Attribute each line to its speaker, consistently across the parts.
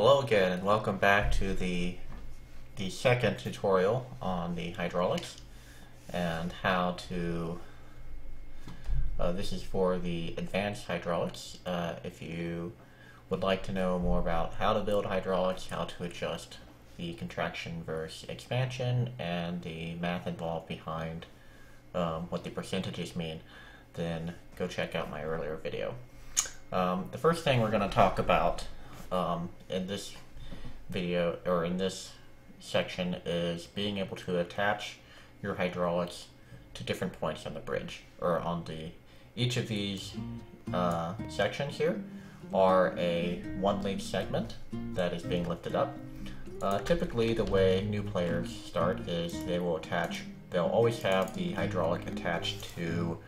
Speaker 1: Hello again and welcome back to the the second tutorial on the hydraulics and how to uh, this is for the advanced hydraulics. Uh, if you would like to know more about how to build hydraulics how to adjust the contraction versus expansion and the math involved behind um, what the percentages mean then go check out my earlier video. Um, the first thing we're going to talk about um, in this video or in this section is being able to attach your hydraulics to different points on the bridge or on the each of these uh, sections here are a one lead segment that is being lifted up. Uh, typically the way new players start is they will attach they'll always have the hydraulic attached to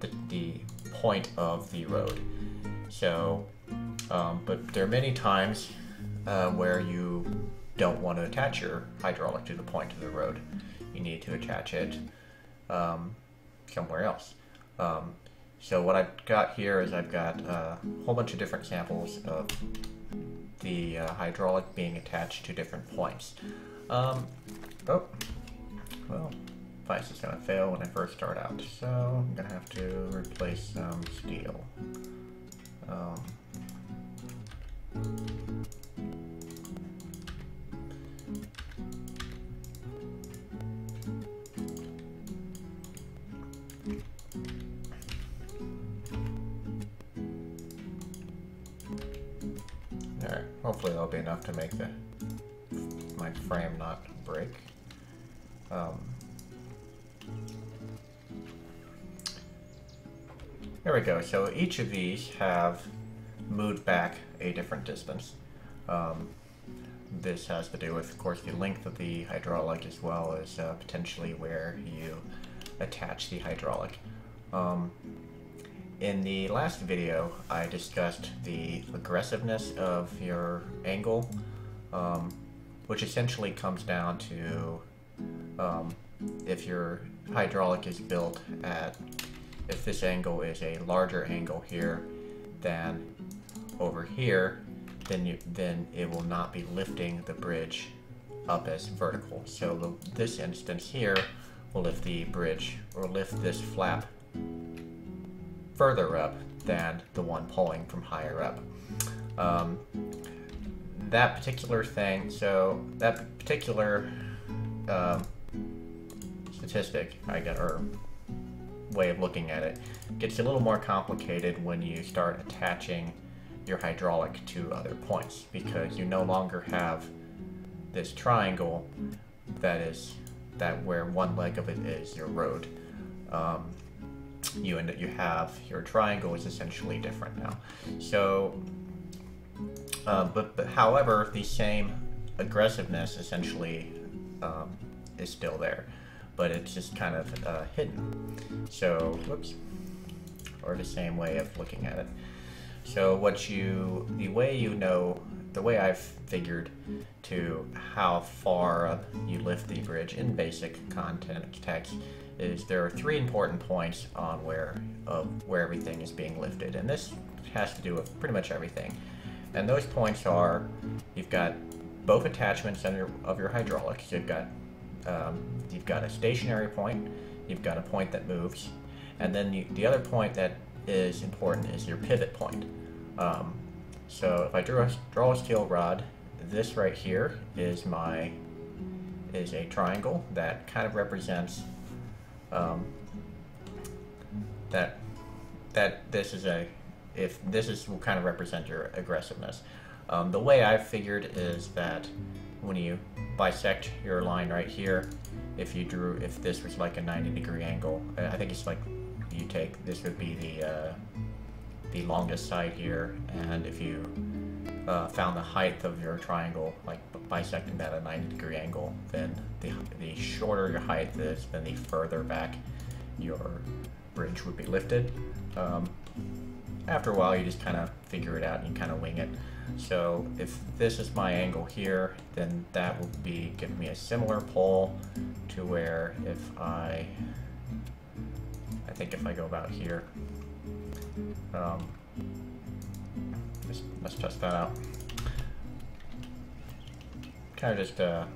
Speaker 1: the, the point of the road. So um, but there are many times uh, where you don't want to attach your hydraulic to the point of the road. You need to attach it um, somewhere else. Um, so what I've got here is I've got a whole bunch of different samples of the uh, hydraulic being attached to different points. Um, oh, well, device is going to fail when I first start out, so I'm going to have to replace some steel. Um, Alright, hopefully that'll be enough to make the my frame not break. Um, there we go. So each of these have moved back a different distance. Um, this has to do with, of course, the length of the hydraulic as well as uh, potentially where you attach the hydraulic. Um, in the last video, I discussed the aggressiveness of your angle, um, which essentially comes down to um, if your hydraulic is built at, if this angle is a larger angle here than over here, then you then it will not be lifting the bridge up as vertical. So this instance here will lift the bridge or lift this flap further up than the one pulling from higher up. Um, that particular thing, so that particular um, statistic, I get, or way of looking at it, gets a little more complicated when you start attaching your hydraulic to other points because you no longer have this triangle that is that where one leg of it is your road. Um, you end up you have your triangle is essentially different now. So, uh, but but however, the same aggressiveness essentially um, is still there, but it's just kind of uh, hidden. So, whoops, or the same way of looking at it. So what you, the way you know, the way I've figured to how far up you lift the bridge in basic content text is there are three important points on where of where everything is being lifted, and this has to do with pretty much everything. And those points are you've got both attachments your, of your hydraulics. You've got um, you've got a stationary point, you've got a point that moves, and then you, the other point that is important is your pivot point. Um, so if I draw a, draw a steel rod, this right here is my is a triangle that kind of represents um, that that this is a if this is will kind of represent your aggressiveness. Um, the way I've figured is that when you bisect your line right here, if you drew if this was like a 90 degree angle, I think it's like you take, this would be the, uh, the longest side here, and if you uh, found the height of your triangle, like bisecting that at a 90 degree angle, then the, the shorter your height is, then the further back your bridge would be lifted. Um, after a while, you just kind of figure it out and you kind of wing it. So if this is my angle here, then that will be giving me a similar pull to where if I I think if I go about here, um, let's, let's test that out. kind of just uh,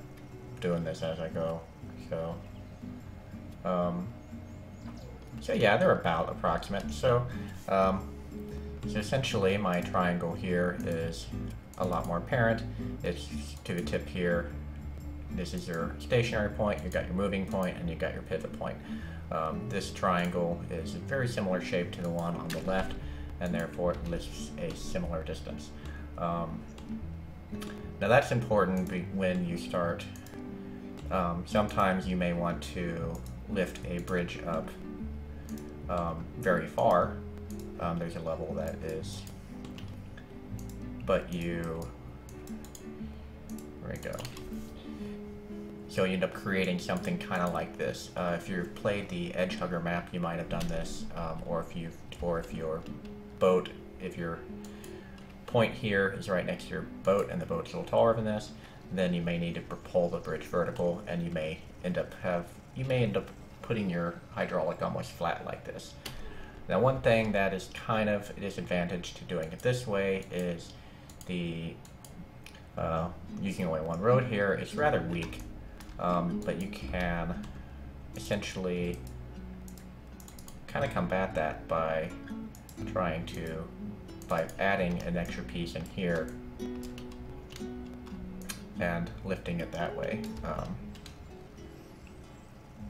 Speaker 1: doing this as I go. So, um, so yeah, they're about approximate. So, um, so essentially my triangle here is a lot more apparent. It's to the tip here. This is your stationary point, you've got your moving point, and you've got your pivot point. Um, this triangle is a very similar shape to the one on the left, and therefore it lists a similar distance. Um, now that's important when you start, um, sometimes you may want to lift a bridge up um, very far. Um, there's a level that is, but you, there we go. So you end up creating something kind of like this. Uh, if you've played the Edgehugger map, you might have done this, um, or if you, or if your boat, if your point here is right next to your boat and the boat's a little taller than this, then you may need to pull the bridge vertical, and you may end up have, you may end up putting your hydraulic almost flat like this. Now one thing that is kind of a disadvantage to doing it this way is the uh, using only one road here is rather weak, um, but you can essentially kind of combat that by trying to, by adding an extra piece in here and lifting it that way. Um,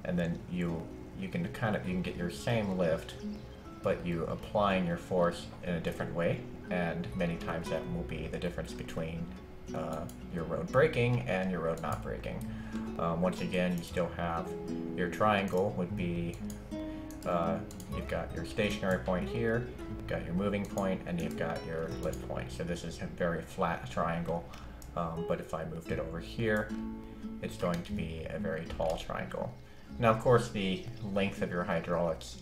Speaker 1: and then you you can kind of you can get your same lift but you applying your force in a different way and many times that will be the difference between uh, your road breaking and your road not breaking. Um, once again you still have your triangle would be uh, you've got your stationary point here, you've got your moving point, and you've got your lift point. So this is a very flat triangle, um, but if I moved it over here, it's going to be a very tall triangle. Now, of course, the length of your hydraulics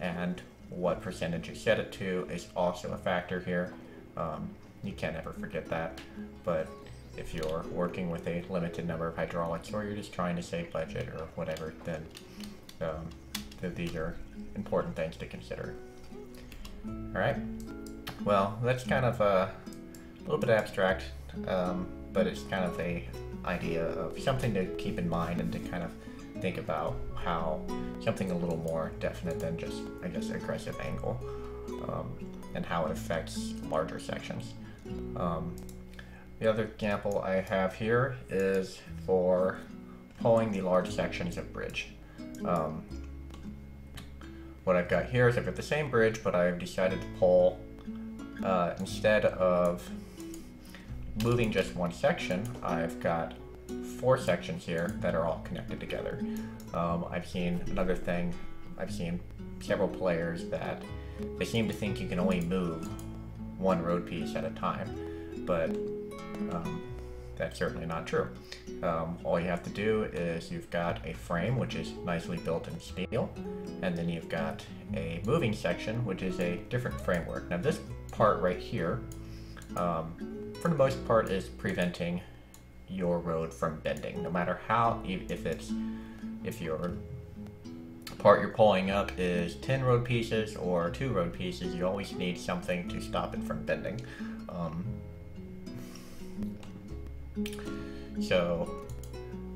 Speaker 1: and what percentage you set it to is also a factor here. Um, you can't ever forget that. But if you're working with a limited number of hydraulics or you're just trying to save budget or whatever, then um, th these are important things to consider. Alright, well, that's kind of a little bit abstract, um, but it's kind of a idea of something to keep in mind and to kind of think about how something a little more definite than just, I guess, aggressive angle um, and how it affects larger sections. Um, the other example I have here is for pulling the large sections of bridge. Um, what I've got here is I've got the same bridge, but I've decided to pull, uh, instead of moving just one section, I've got four sections here that are all connected together. Um, I've seen another thing, I've seen several players that they seem to think you can only move one road piece at a time, but um, that's certainly not true. Um, all you have to do is you've got a frame which is nicely built in steel, and then you've got a moving section which is a different framework. Now this part right here, um, for the most part, is preventing your road from bending. No matter how, if it's, if your part you're pulling up is 10 road pieces or 2 road pieces, you always need something to stop it from bending. Um, so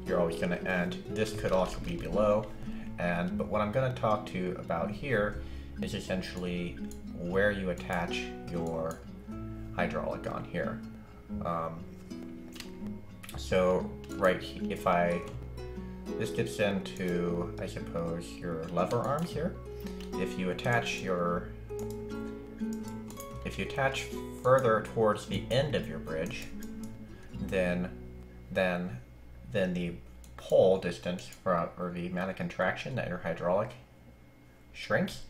Speaker 1: you're always going to end. This could also be below. And but what I'm going to talk to you about here is essentially where you attach your hydraulic on here. Um, so right, if I, this gets into, I suppose, your lever arms here. If you attach your, if you attach further towards the end of your bridge, then, then, then the pull distance from, or the amount of contraction that your hydraulic shrinks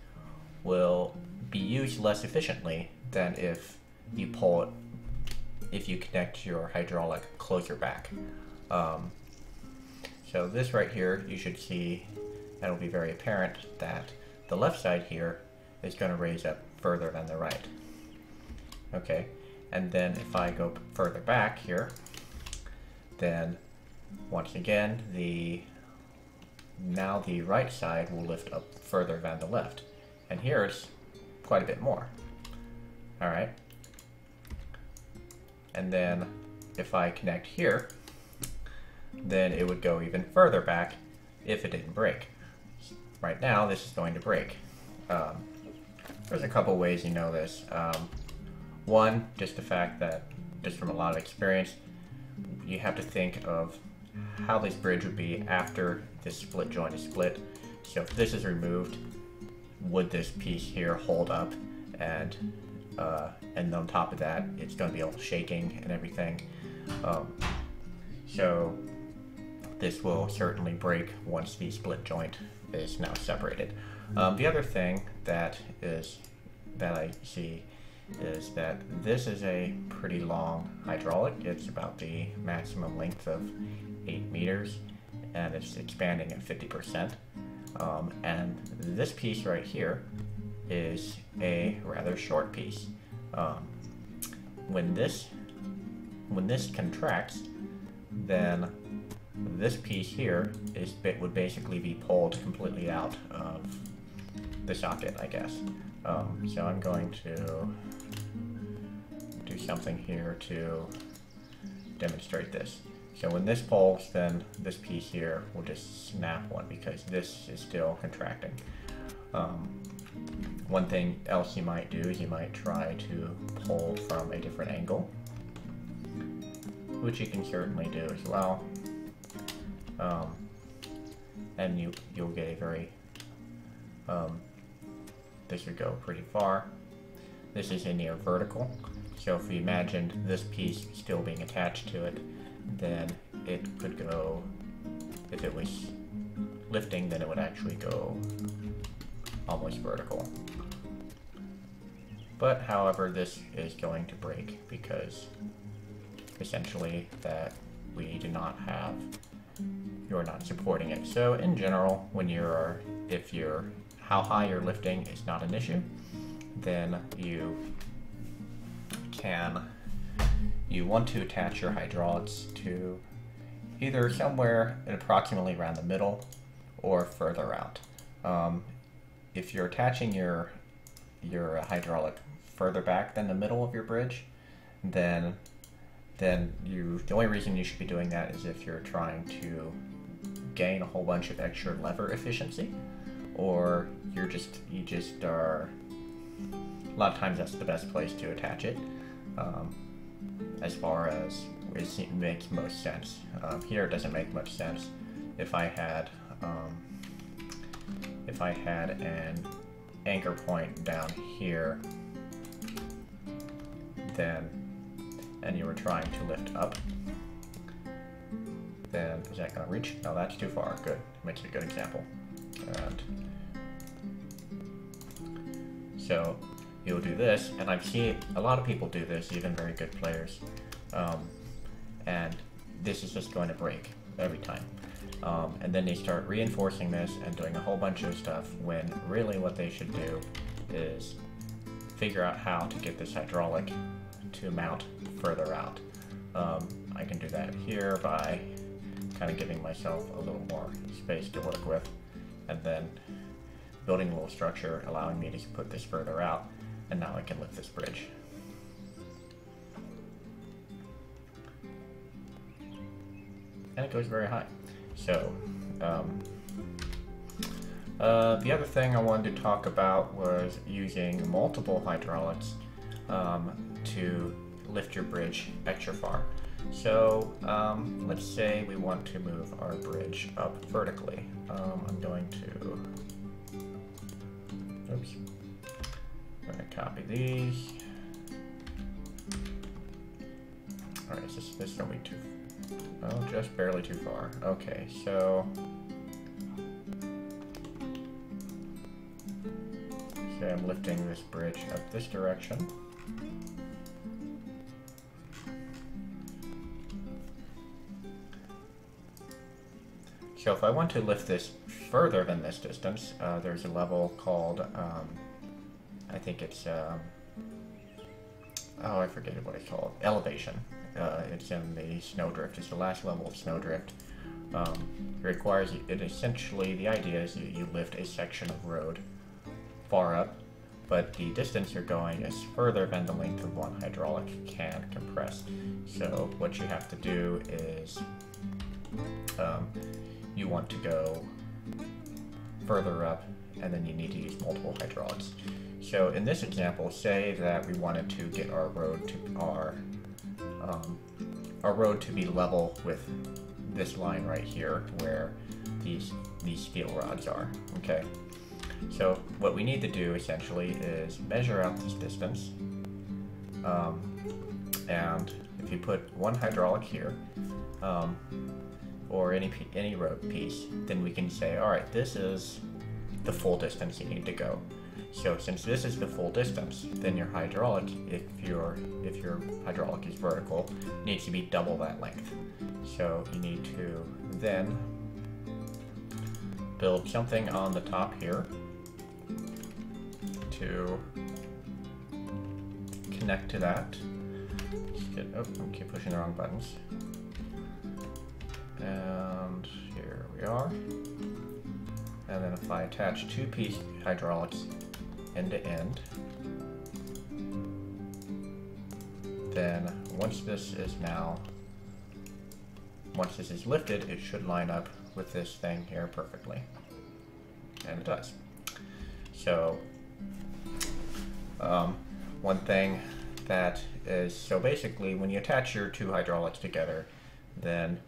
Speaker 1: will be used less efficiently than if you pull it if you connect your hydraulic closer back. Um, so this right here, you should see, that'll be very apparent that the left side here is going to raise up further than the right. Okay, and then if I go further back here, then once again, the now the right side will lift up further than the left. And here it's quite a bit more. Alright, and then if I connect here, then it would go even further back if it didn't break. Right now, this is going to break. Um, there's a couple ways you know this. Um, one, just the fact that, just from a lot of experience, you have to think of how this bridge would be after this split joint is split. So if this is removed, would this piece here hold up? And uh, and on top of that, it's going to be all shaking and everything. Um, so this will certainly break once the split joint is now separated. Um, the other thing that is that I see is that this is a pretty long hydraulic. It's about the maximum length of 8 meters and it's expanding at 50%. Um, and this piece right here is a rather short piece. Um, when this when this contracts, then this piece here is bit would basically be pulled completely out of the socket, I guess. Um, so I'm going to do something here to demonstrate this. So when this pulls, then this piece here will just snap one because this is still contracting. Um, one thing else you might do is you might try to pull from a different angle, which you can certainly do as well. Um, and you, you'll get a very, um, this would go pretty far. This is a near vertical, so if we imagined this piece still being attached to it, then it could go, if it was lifting, then it would actually go almost vertical. But however, this is going to break because essentially that we do not have, you're not supporting it. So in general, when you're, if you're, how high you're lifting is not an issue, then you can, you want to attach your hydraulics to either somewhere approximately around the middle or further out. Um, if you're attaching your your hydraulic further back than the middle of your bridge, then then you the only reason you should be doing that is if you're trying to gain a whole bunch of extra lever efficiency, or you're just you just are. A lot of times that's the best place to attach it, um, as far as it makes most sense. Um, here it doesn't make much sense. If I had um, if I had an anchor point down here, then, and you were trying to lift up, then is that going to reach? No, that's too far. Good. Makes it a good example. And so you'll do this, and I've seen a lot of people do this, even very good players. Um, and this is just going to break every time. Um, and then they start reinforcing this and doing a whole bunch of stuff when really what they should do is figure out how to get this hydraulic to mount further out. Um, I can do that here by kind of giving myself a little more space to work with and then building a little structure allowing me to put this further out and now I can lift this bridge. And it goes very high. So, um, uh, the other thing I wanted to talk about was using multiple hydraulics um, to lift your bridge extra far. So um, let's say we want to move our bridge up vertically. Um, I'm going to, oops, I'm going to copy these. All right, is this, this to be too Oh, just barely too far. Okay, so... Okay, I'm lifting this bridge up this direction. So if I want to lift this further than this distance, uh, there's a level called, um, I think it's, um, oh, I forget what it's called, elevation. Uh, it's in the Snowdrift. It's the last level of Snowdrift. Um, it requires, it essentially, the idea is you, you lift a section of road far up, but the distance you're going is further than the length of one hydraulic can compress. So what you have to do is um, you want to go further up, and then you need to use multiple hydraulics. So in this example, say that we wanted to get our road to our um, our road to be level with this line right here, where these these steel rods are. Okay. So what we need to do essentially is measure out this distance, um, and if you put one hydraulic here, um, or any any road piece, then we can say, all right, this is the full distance you need to go. So since this is the full distance, then your hydraulic, if your if your hydraulic is vertical, needs to be double that length. So you need to then build something on the top here to connect to that. Get, oh, I keep pushing the wrong buttons. And here we are. And then if I attach two piece hydraulics end to end, then once this is now, once this is lifted, it should line up with this thing here perfectly. And it does. So, um, one thing that is, so basically when you attach your two hydraulics together, then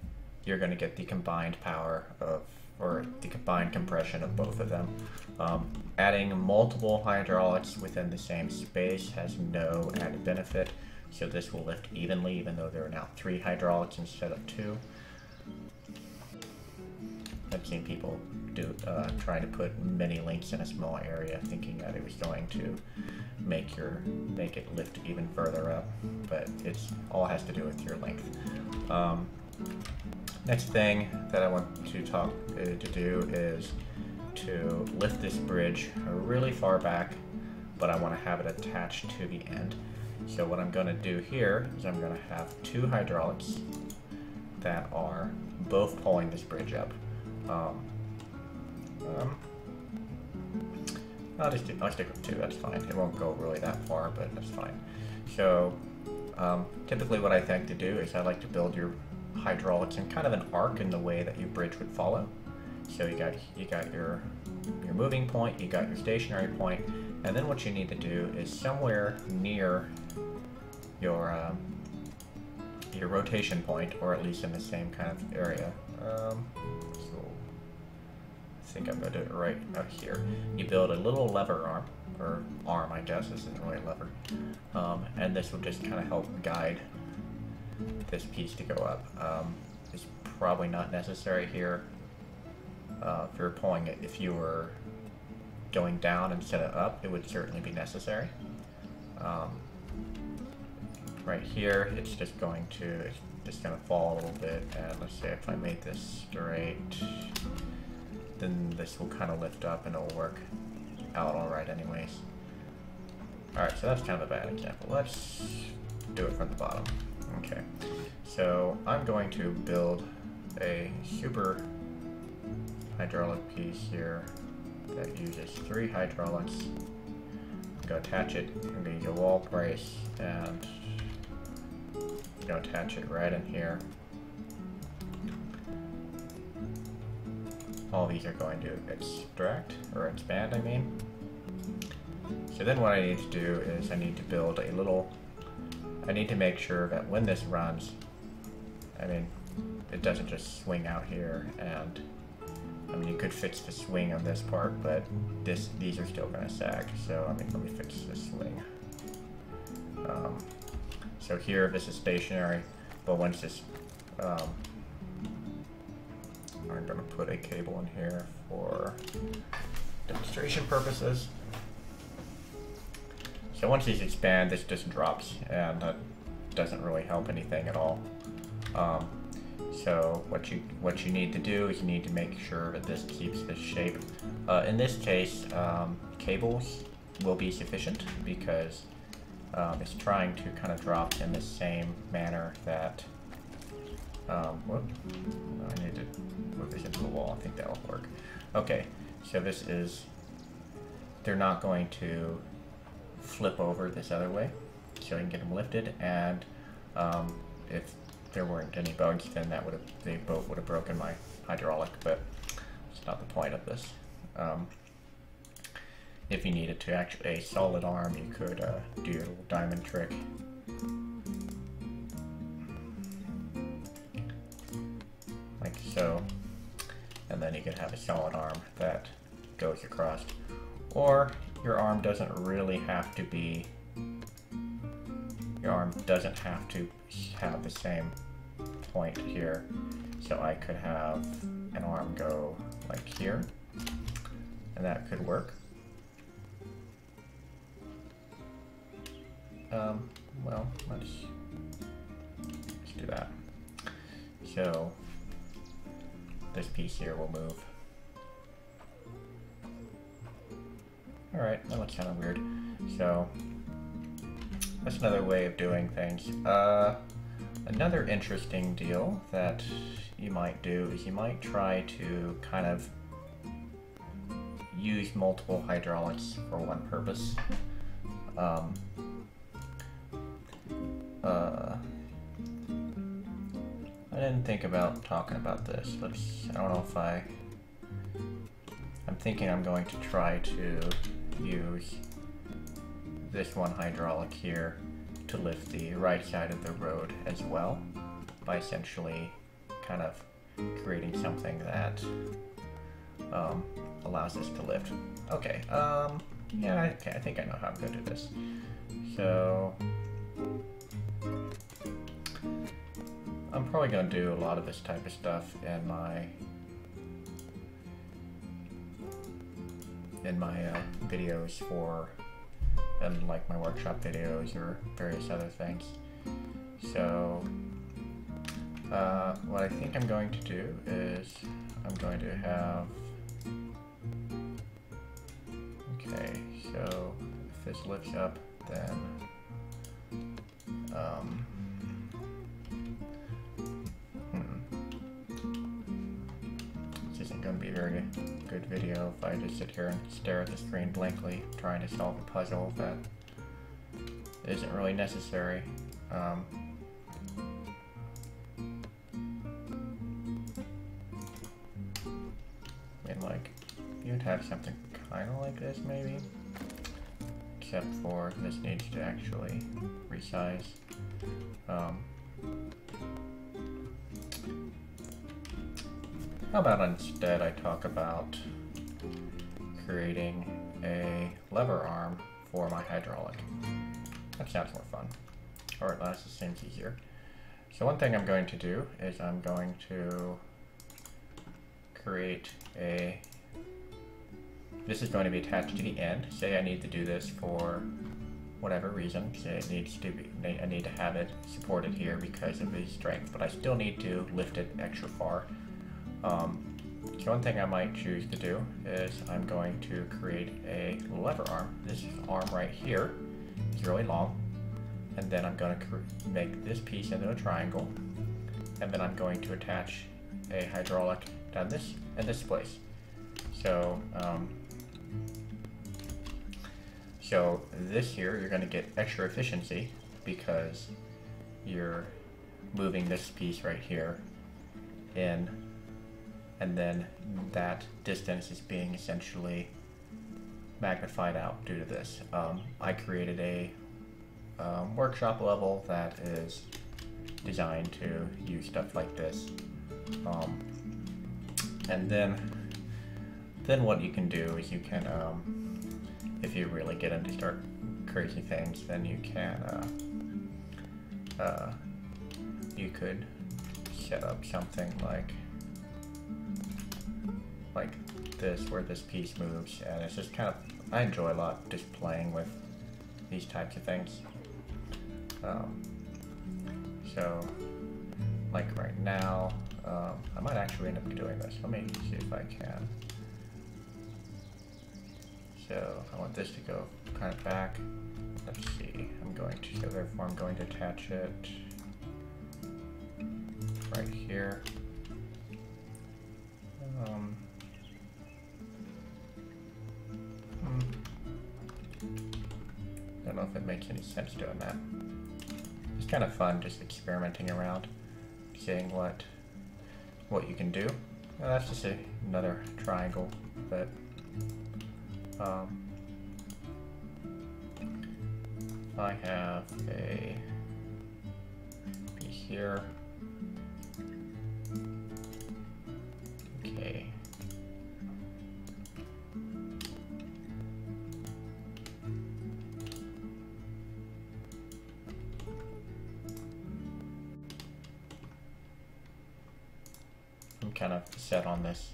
Speaker 1: you're going to get the combined power of, or the combined compression of both of them. Um, adding multiple hydraulics within the same space has no added benefit, so this will lift evenly even though there are now three hydraulics instead of two. I've seen people do uh, trying to put many links in a small area, thinking that it was going to make your make it lift even further up, but it's all has to do with your length. Um, next thing that I want to talk uh, to do is to lift this bridge really far back, but I want to have it attached to the end. So what I'm going to do here is I'm going to have two hydraulics that are both pulling this bridge up. Um, um, I'll just do, I'll stick with two, that's fine. It won't go really that far, but that's fine. So, um, typically what I think to do is I like to build your hydraulics in kind of an arc in the way that your bridge would follow. So you got you got your your moving point, you got your stationary point, and then what you need to do is somewhere near your um, your rotation point, or at least in the same kind of area. Um, so I think I'm to do it right out here. You build a little lever arm, or arm, I guess. This isn't really a lever, um, and this will just kind of help guide this piece to go up. Um, it's probably not necessary here uh, if you're pulling it. If you were going down instead of up, it would certainly be necessary. Um, right here, it's just going to it's just going to fall a little bit, and let's say if I made this straight, then this will kind of lift up and it'll work out alright anyways. Alright, so that's kind of a bad example. Let's do it from the bottom. Okay, so I'm going to build a super hydraulic piece here that uses three hydraulics. To attach it, I'm to use a wall brace and to attach it right in here. All these are going to extract, or expand I mean. So then what I need to do is I need to build a little I need to make sure that when this runs, I mean, it doesn't just swing out here and, I mean, you could fix the swing on this part, but this these are still going to sag. So, I mean, let me fix this swing. Um, so here, this is stationary, but once this, um, I'm going to put a cable in here for demonstration purposes. So once these expand, this just drops, and that doesn't really help anything at all. Um, so what you what you need to do is you need to make sure that this keeps this shape. Uh, in this case, um, cables will be sufficient because um, it's trying to kind of drop in the same manner that. Um, whoop, I need to move this into the wall. I think that will work. Okay, so this is. They're not going to flip over this other way so I can get them lifted and um, if there weren't any bugs, then that would have the boat would have broken my hydraulic, but it's not the point of this. Um, if you needed to actually a solid arm, you could uh, do your little diamond trick. Like so. And then you could have a solid arm that goes across. Or your arm doesn't really have to be your arm doesn't have to have the same point here. So I could have an arm go like here, and that could work. Um, well, let's, let's do that. So this piece here will move. Alright, that looks kind of weird. So that's another way of doing things. Uh, another interesting deal that you might do is you might try to kind of use multiple hydraulics for one purpose. Um, uh, I didn't think about talking about this. Let's, I don't know if I, I'm thinking I'm going to try to use this one hydraulic here to lift the right side of the road as well by essentially kind of creating something that um, allows us to lift. Okay, um, yeah, okay, I think I know how I'm going to do this. So, I'm probably going to do a lot of this type of stuff in my in my uh, videos for and like my workshop videos or various other things. So uh, what I think I'm going to do is I'm going to have okay so if this lifts up then um, to be a very good video if I just sit here and stare at the screen blankly trying to solve a puzzle that isn't really necessary. Um, I mean, like, you'd have something kind of like this, maybe? Except for this needs to actually resize. Um, How about instead I talk about creating a lever arm for my hydraulic. That sounds more fun. Or at least it seems easier. So one thing I'm going to do is I'm going to create a this is going to be attached to the end. Say I need to do this for whatever reason. Say it needs to be, I need to have it supported here because of the strength, but I still need to lift it extra far. Um, one thing I might choose to do is I'm going to create a lever arm. This arm right here is really long. And then I'm going to make this piece into a triangle. And then I'm going to attach a hydraulic down this and this place. So, um, so this here, you're going to get extra efficiency because you're moving this piece right here in and then that distance is being essentially magnified out due to this. Um, I created a um, workshop level that is designed to use stuff like this. Um, and then, then what you can do is you can, um, if you really get into start crazy things, then you can, uh, uh, you could set up something like like this, where this piece moves, and it's just kind of, I enjoy a lot just playing with these types of things. Um, so, like right now, um, I might actually end up doing this. Let me see if I can. So, I want this to go kind of back. Let's see, I'm going to, so therefore I'm going to attach it right here. Um, don't know if it makes any sense doing that. It's kind of fun just experimenting around. seeing what what you can do. Well, that's just a, another triangle, but um, I have a piece here. Set on this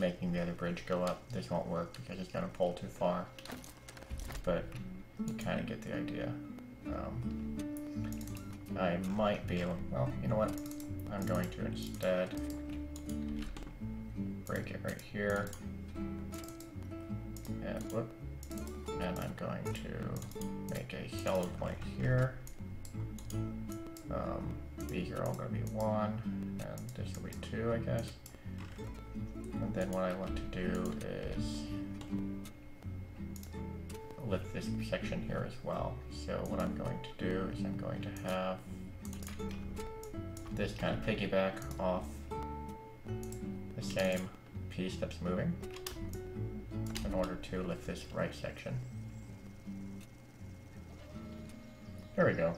Speaker 1: making the other bridge go up. This won't work because it's going to pull too far. But you kind of get the idea. Um, I might be able, well, you know what? I'm going to instead break it right here. And whoop. And I'm going to make a shallow point here. Um, these are all going to be one, and this will be two, I guess. And then what I want to do is lift this section here as well. So what I'm going to do is I'm going to have this kind of piggyback off the same piece that's moving in order to lift this right section. There we go.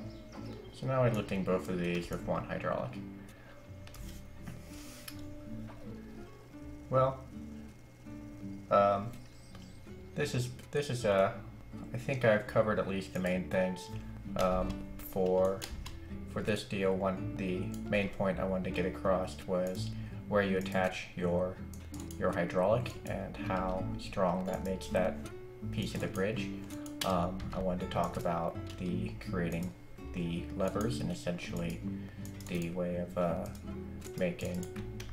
Speaker 1: So now I'm lifting both of these with one hydraulic. Well, um, this is this is uh, I think I've covered at least the main things um, for for this deal. One the main point I wanted to get across was where you attach your your hydraulic and how strong that makes that piece of the bridge. Um, I wanted to talk about the creating the levers and essentially the way of uh, making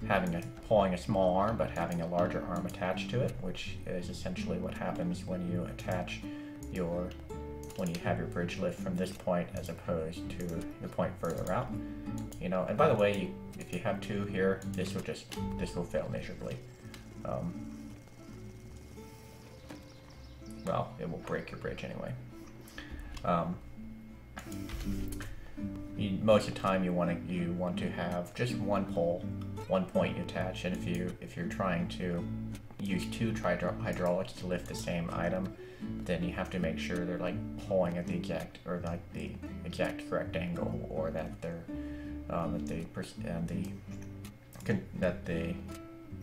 Speaker 1: having a pulling a small arm but having a larger arm attached to it, which is essentially what happens when you attach your when you have your bridge lift from this point as opposed to the point further out. You know, and by the way, you, if you have two here, this will just this will fail miserably. Um, well, it will break your bridge anyway. Um, you, most of the time, you want to you want to have just one pole, one point you attach, and if you if you're trying to use two hydraulics to lift the same item, then you have to make sure they're like pulling at the exact or like the exact correct angle, or that they're um, that the and the that the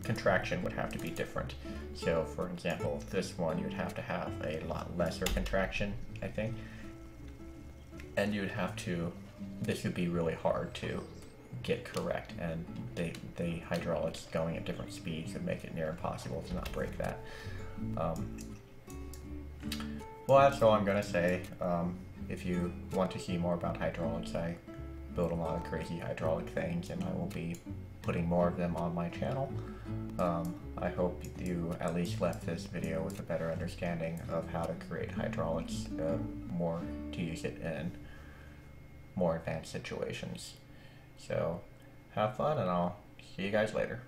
Speaker 1: contraction would have to be different. So, for example, this one you would have to have a lot lesser contraction, I think, and you'd have to. This would be really hard to get correct, and the the hydraulics going at different speeds would make it near impossible to not break that. Um, well, that's all I'm gonna say. Um, if you want to see more about hydraulics, I build a lot of crazy hydraulic things, and I will be putting more of them on my channel. Um, I hope you at least left this video with a better understanding of how to create hydraulics, uh, more to use it in more advanced situations. So have fun and I'll see you guys later.